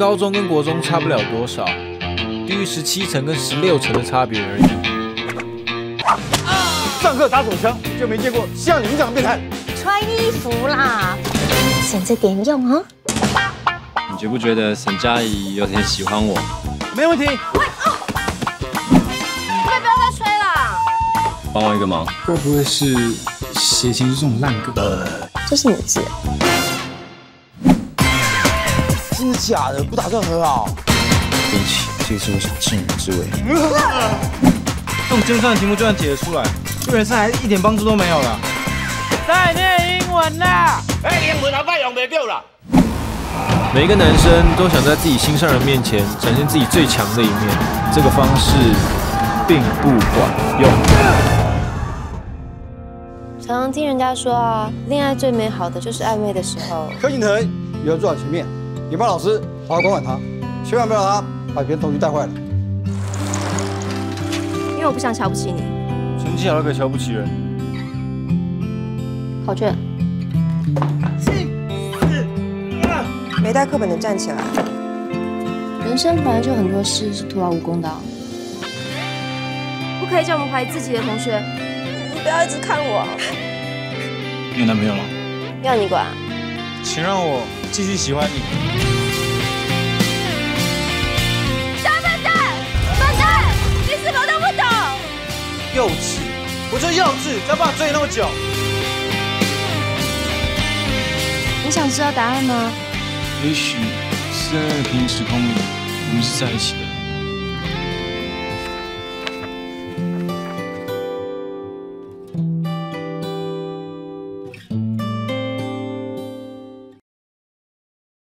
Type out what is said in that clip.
高中跟国中差不了多少，低于十七层跟十六层的差别而已。上课打手枪，就没见过像你们这样变态。穿衣服啦，省着点用哦。你觉不觉得沈佳宜有点喜欢我？没问题。可以不要再吹了。帮我一个忙。会不会是写情书这种烂歌？这是你的字。真的假的？不打算和好？对不起，这次我想趁人之危。这种精算的题目就算解得出来，对人生还是一点帮助都没有了。再念英文啦！哎，英文好快用不掉了。每一个男生都想在自己心上人面前展现自己最强的一面，这个方式并不管用。常常听人家说啊，恋爱最美好的就是暧昧的时候。柯景腾，你要坐在前面，你帮老师好好管管他，千万不要让他把别人同学带坏了。因为我不想瞧不起你。成绩好都可以瞧不起人。考卷。没带课本的站起来。人生本来就很多事是徒劳无功的，不可以叫我们怀疑自己的同学。你不要一直看我。你有男朋友了？要你管？请让我继续喜欢你。小笨蛋，笨蛋，你什么都不懂。幼稚，我就幼稚，才把你追那么久。你想知道答案吗？也许是在那个平行时空里，我们是在一起的。